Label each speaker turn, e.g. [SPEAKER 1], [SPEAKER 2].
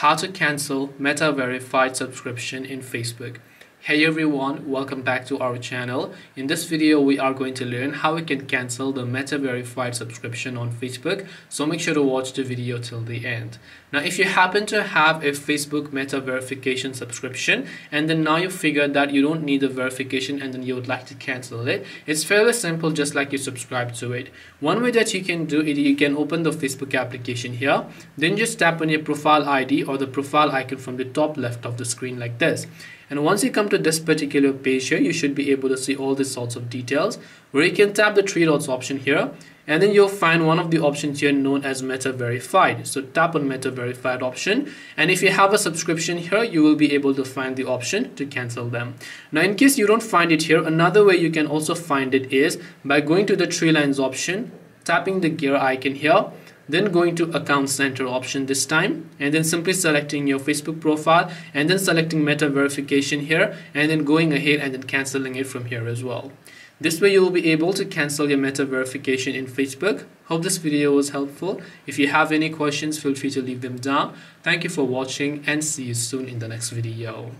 [SPEAKER 1] how to cancel meta verified subscription in Facebook. Hey everyone, welcome back to our channel. In this video, we are going to learn how we can cancel the Meta verified subscription on Facebook. So make sure to watch the video till the end. Now, if you happen to have a Facebook Meta verification subscription and then now you figured that you don't need the verification and then you would like to cancel it, it's fairly simple just like you subscribe to it. One way that you can do it, you can open the Facebook application here, then just tap on your profile ID or the profile icon from the top left of the screen like this and once you come to this particular page here you should be able to see all these sorts of details where you can tap the three dots option here and then you'll find one of the options here known as meta verified. So tap on meta verified option and if you have a subscription here you will be able to find the option to cancel them. Now in case you don't find it here another way you can also find it is by going to the three lines option tapping the gear icon here then going to account center option this time and then simply selecting your Facebook profile and then selecting meta verification here and then going ahead and then canceling it from here as well. This way you will be able to cancel your meta verification in Facebook. Hope this video was helpful. If you have any questions, feel free to leave them down. Thank you for watching and see you soon in the next video.